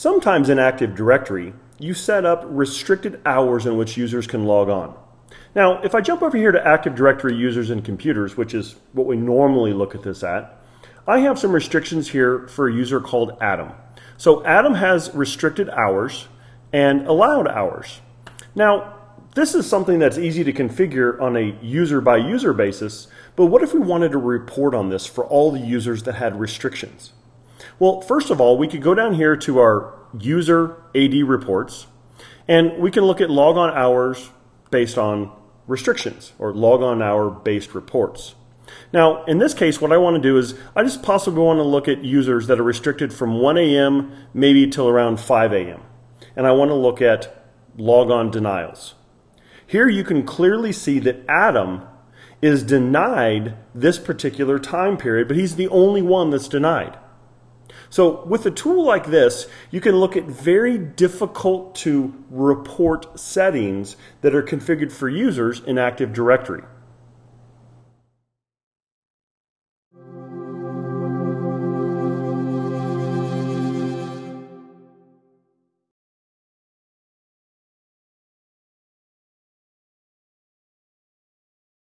Sometimes in Active Directory, you set up restricted hours in which users can log on. Now, if I jump over here to Active Directory users and computers, which is what we normally look at this at, I have some restrictions here for a user called Adam. So Adam has restricted hours and allowed hours. Now, this is something that's easy to configure on a user by user basis, but what if we wanted to report on this for all the users that had restrictions? Well, first of all, we could go down here to our user AD reports, and we can look at logon hours based on restrictions or logon hour based reports. Now, in this case, what I want to do is I just possibly want to look at users that are restricted from 1 a.m. maybe till around 5 a.m. And I want to look at logon denials. Here you can clearly see that Adam is denied this particular time period, but he's the only one that's denied. So with a tool like this, you can look at very difficult to report settings that are configured for users in Active Directory.